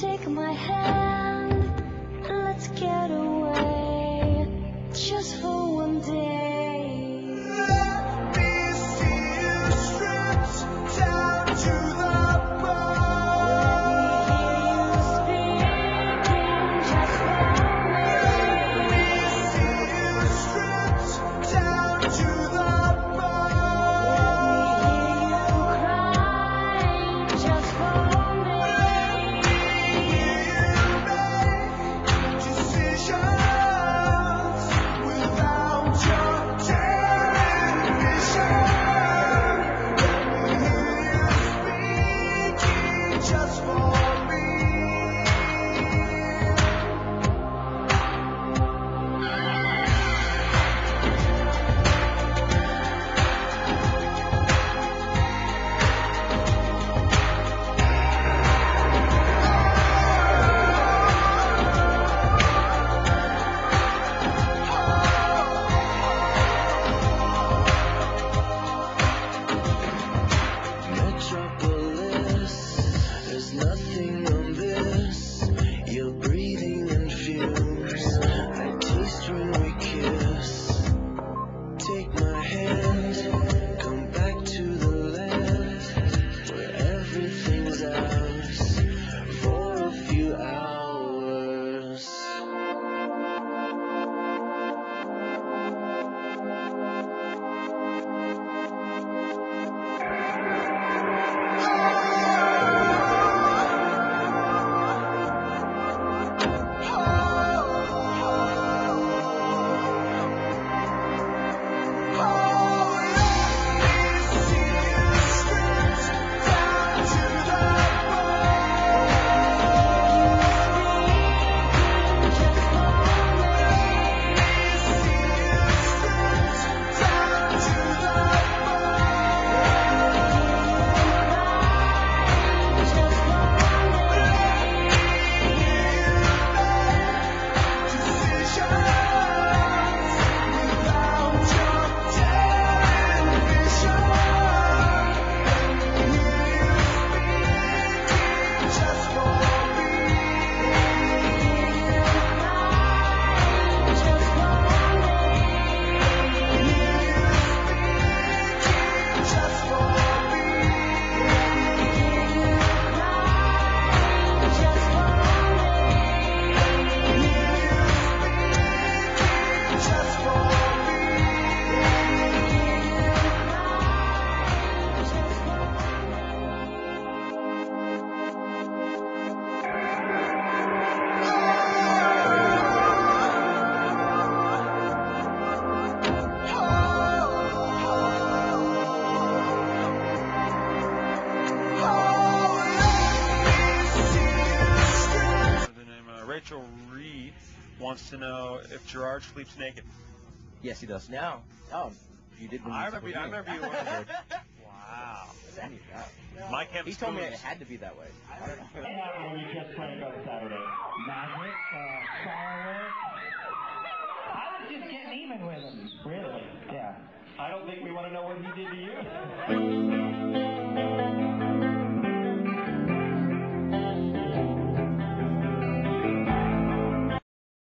Take my hand, let's get away. Just for wants to know if Gerard sleeps naked. Yes, he does. Now, oh, you did. when I you remember. told I remember you wondered. Wow. I knew. Mike Kemp He told me it had to be that way. I don't know. What happened just played on Saturday? Magic, uh, fireworks. I was just getting even with him. Really? Yeah. I don't think we want to know what he did to you.